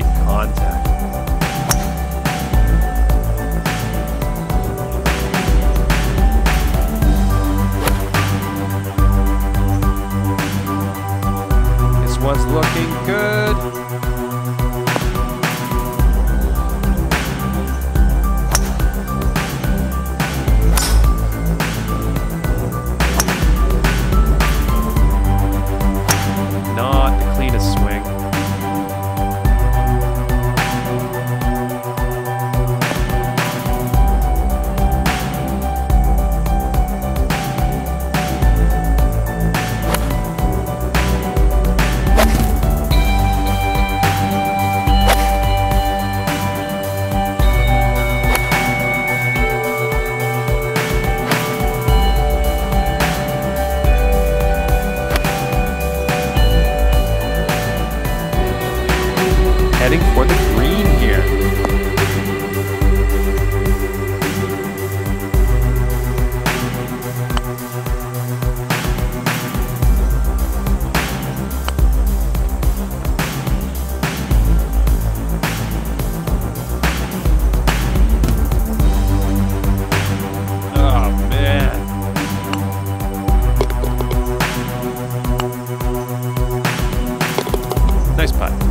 contact. This one's looking good. heading for the green here. Oh, nice putt.